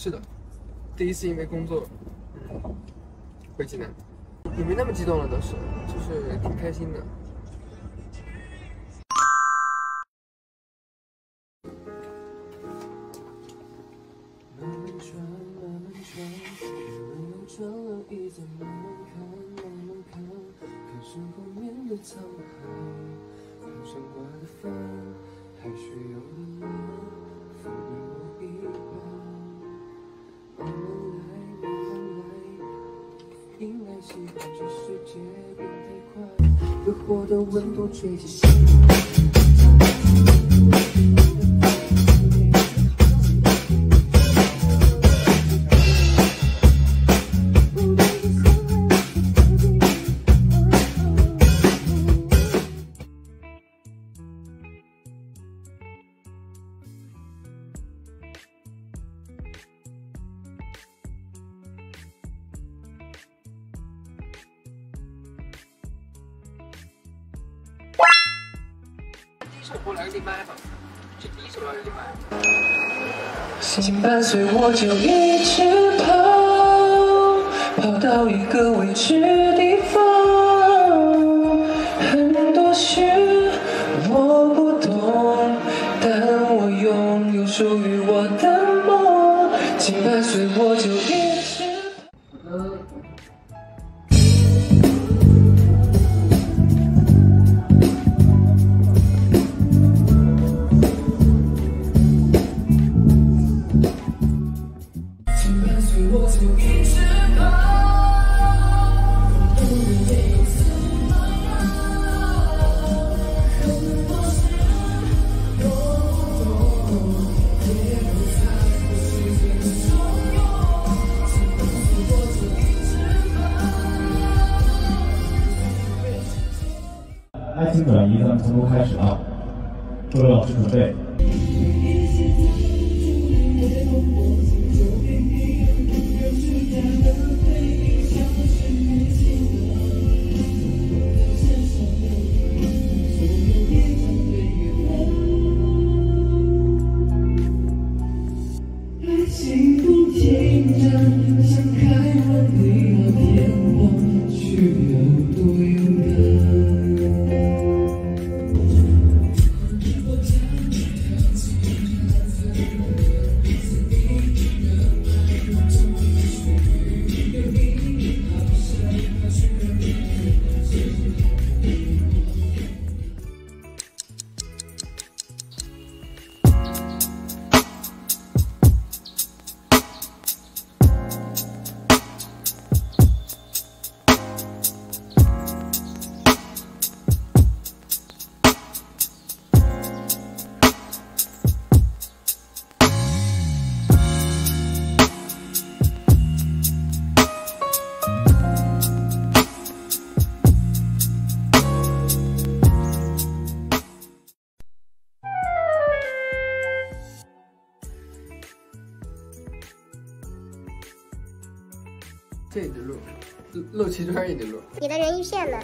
是的，第一次因为工作，嗯，回济南，也没那么激动了，倒是，就是挺开心的。还需要你来，应该习惯这世界变太快，热火的温度吹进心。首播来个连麦吧，一首要连麦。心伴随我就一直跑，跑到一个未知地方。很多事我不懂，但我拥有属于我的梦。心伴随我就一直从头开始啊！各位老师准备。这你的路，露脐砖也得录。你的人鱼线呢？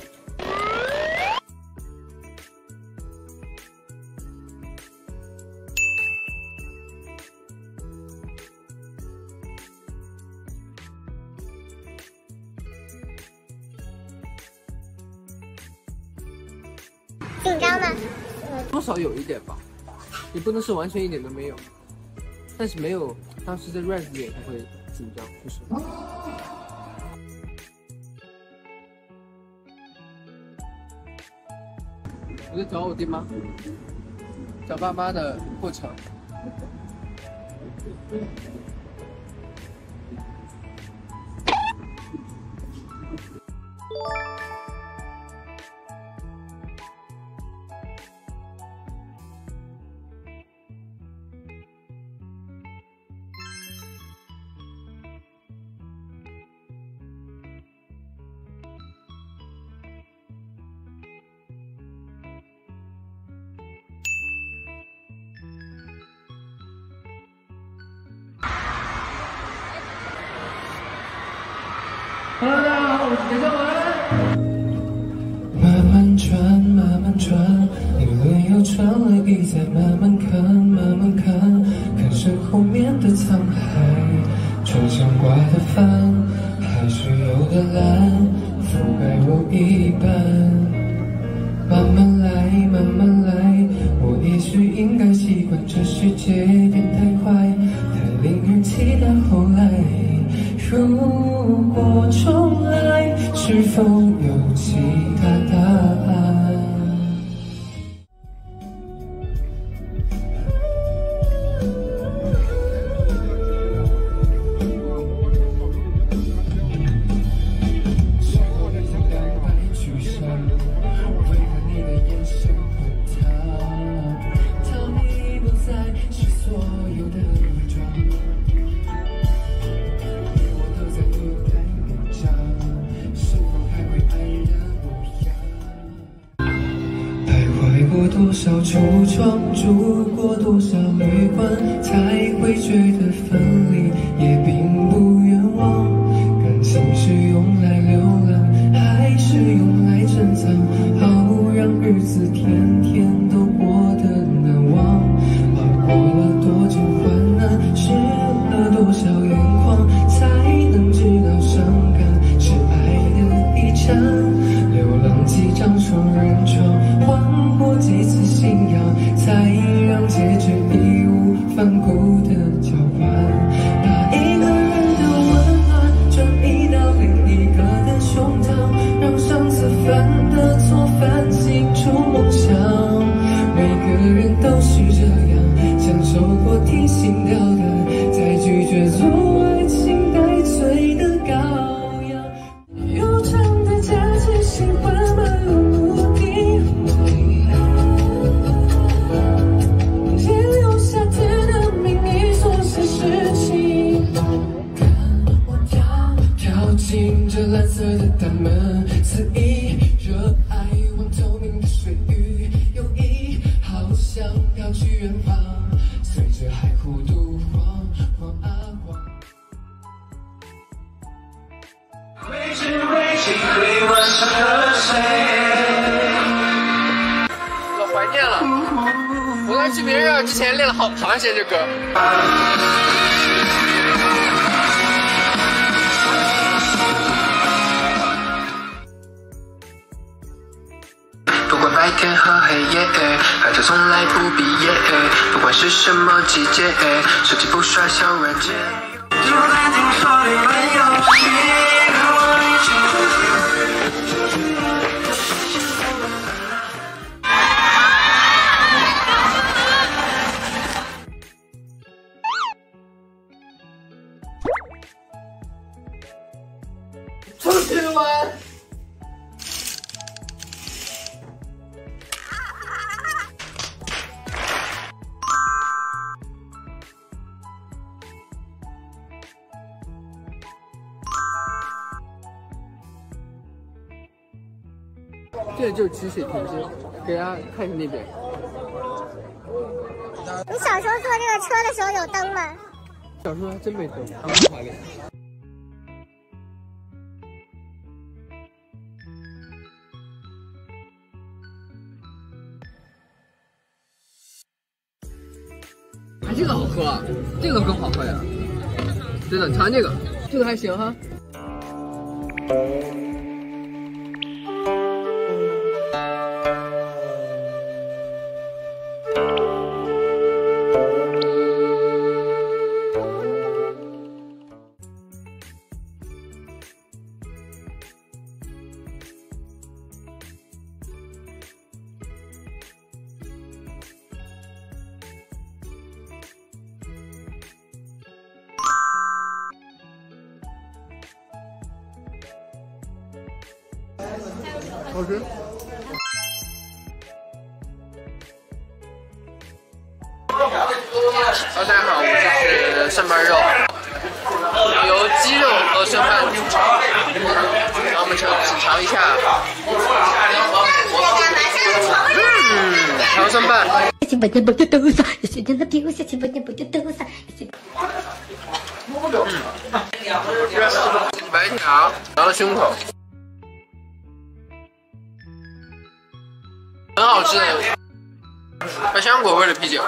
紧张吗？多少有一点吧，也不能是完全一点都没有，但是没有当时在 rap 里演唱会紧张，就是。我在找我爹妈，找爸妈的过程。大家好，我是田正文。慢慢转，慢慢转，你轮又转了一再慢慢看，慢慢看，看身后面的沧海，手上挂的帆，海水有的蓝，覆盖我一半。慢慢来，慢慢来，我也许应该习惯这世界多少橱窗，住过多少旅馆，才会觉得分离也并不冤枉。感情是用来流浪，还是用来珍藏？好让日子天我在去别人那之前练了好好长时间这歌。不管白天和黑夜，爱着从来不闭眼。不管是什么季节，手机不刷小软件。就在听说你们游戏，和我一起这就是止水天之，给大家看一下那边。你小时候坐这个车的时候有灯吗？小时候还真没灯，他们怀念。哎，这个好喝，啊，这个更好喝呀！真的，尝这个，这个还行哈。好吃。大家好，我们是蒜瓣肉，由鸡肉和生饭组成，让我们尝品尝一下。嗯，还有蒜瓣。请把肩膀就抖上，随着那丢下，请把肩膀就抖上。白条然后胸口，香果味的啤酒。